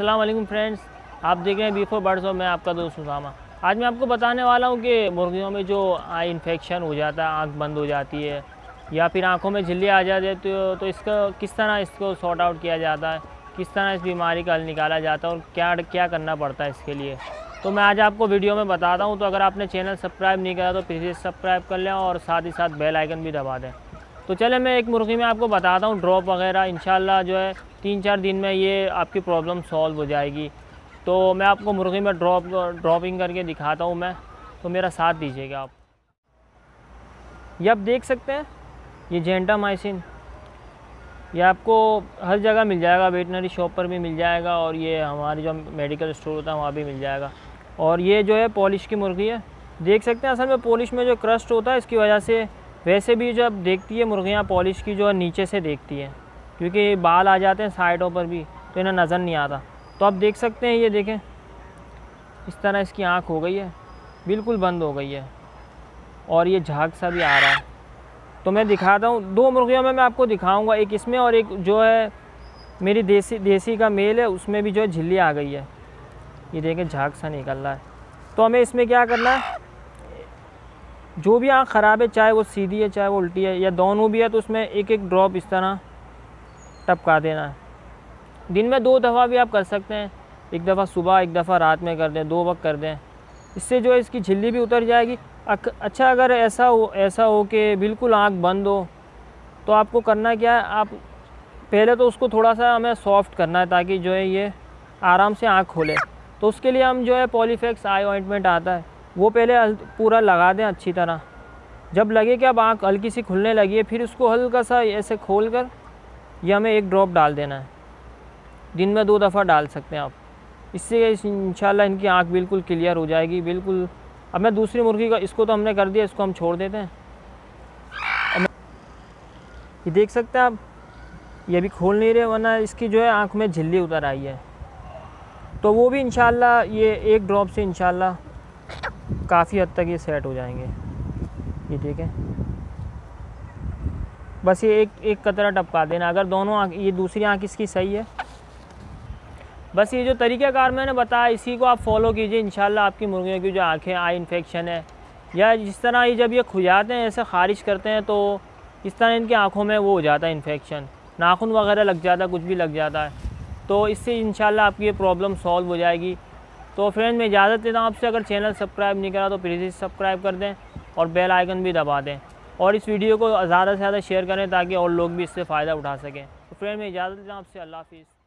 वालेकुम फ्रेंड्स आप देख रहे हैं बी फोर बर्ड्स और मैं आपका दोस्त उसामा। आज मैं आपको बताने वाला हूँ कि मुर्गियों में जो आई इन्फेक्शन हो जाता है आँख बंद हो जाती है या फिर आँखों में झिल्ली आ जाती है तो, तो इसका किस तरह इसको सॉर्ट आउट किया जाता है किस तरह इस बीमारी का हल निकाला जाता है और क्या क्या करना पड़ता है इसके लिए। तो मैं आज आपको वीडियो में बताता हूँ तो अगर आपने चैनल सब्सक्राइब नहीं करा तो प्लीज़ सब्सक्राइब कर लें और साथ ही साथ बेल आइकन भी दबा दें। तो चले मैं एक मुर्गी में आपको बताता हूँ ड्रॉप वगैरह इन जो है तीन चार दिन में ये आपकी प्रॉब्लम सॉल्व हो जाएगी। तो मैं आपको मुर्गी में ड्रॉप ड्रॉपिंग करके दिखाता हूँ मैं। तो मेरा साथ दीजिएगा आप। ये आप देख सकते हैं, ये जेंटामाइसिन ये आपको हर जगह मिल जाएगा वेटनरी शॉप पर भी मिल जाएगा और ये हमारी जो मेडिकल स्टोर होता है, वहाँ भी मिल जाएगा। और ये जो है पॉलिश की मुर्गी है। देख सकते हैं, असल में पॉलिश में जो क्रस्ट होता है, इसकी वजह से वैसे भी जो जब देखती है मुर्गियाँ पॉलिश की जो है नीचे से देखती हैं, क्योंकि बाल आ जाते हैं साइडों पर भी तो इन्हें नज़र नहीं आता। तो आप देख सकते हैं, ये देखें, इस तरह इसकी आँख हो गई है, बिल्कुल बंद हो गई है, और ये झाग सा भी आ रहा है। तो मैं दिखाता हूँ, दो मुर्गियों में, मैं आपको दिखाऊँगा, एक इसमें और एक जो है, मेरी देसी देसी का मेल है, उसमें भी जो है झिल्ली आ गई है। ये देखें, झाग सा निकल रहा है। तो हमें इसमें क्या करना है? जो भी आँख ख़राब है, चाहे वो सीधी है, चाहे वो उल्टी है, या दोनों भी है तो उसमें एक एक ड्रॉप इस तरह टपका देना है। दिन में दो दफ़ा भी आप कर सकते हैं। एक दफ़ा सुबह, एक दफ़ा रात में कर दें, दो वक्त कर दें। इससे जो है, इसकी झिल्ली भी उतर जाएगी। अच्छा अगर ऐसा हो ऐसा हो कि बिल्कुल आँख बंद हो तो आपको करना क्या है, आप पहले तो उसको थोड़ा सा हमें सॉफ्ट करना है, ताकि जो है ये आराम से आँख खोले। तो उसके लिए हम जो है पॉलीफेक्स आई ऑइंटमेंट आता है। वो पहले पूरा लगा दें अच्छी तरह। जब लगे कि अब आँख हल्की सी खुलने लगी है, फिर उसको हल्का सा ऐसे खोल कर ये हमें एक ड्रॉप डाल देना है। दिन में दो दफ़ा डाल सकते हैं आप। इससे इंशाल्लाह इनकी आँख बिल्कुल क्लियर हो जाएगी, बिल्कुल। अब मैं दूसरी मुर्गी का इसको तो हमने कर दिया, इसको हम छोड़ देते हैं। ये देख सकते हैं आप, ये भी खोल नहीं रहे, वरना इसकी जो है आँख में झिल्ली उतर आई है। तो वो भी इंशाल्लाह, ये एक ड्रॉप से इंशाल्लाह काफ़ी हद तक ये सेट हो जाएँगे। ये ठीक है। बस ये एक एक कतरा टपका देना। अगर दोनों आँख, ये दूसरी आँख इसकी सही है। बस ये जो तरीक़ाकार मैंने बताया, इसी को आप फॉलो कीजिए। इंशाल्लाह आपकी मुर्गियों की जो आँखें आई इन्फेक्शन है, या जिस तरह ये जब ये खुजाते हैं, ऐसे ख़ारिश करते हैं तो इस तरह इनकी आँखों में वो हो जाता है इन्फेक्शन नाखून वगैरह लग जाता कुछ भी लग जाता है। तो इससे इंशाल्लाह आपकी ये प्रॉब्लम सॉल्व हो जाएगी। तो फ्रेंड मैं इजाज़त देता हूँ आपसे। अगर चैनल सब्सक्राइब नहीं करा तो प्लीज़ सब्सक्राइब कर दें और बेल आइकन भी दबा दें। और इस वीडियो को ज़्यादा से ज़्यादा शेयर करें ताकि और लोग भी इससे फ़ायदा उठा सकें। तो फ्रेंड मैं इजाज़त देता हूँ आपसे। अल्लाह हाफिज़।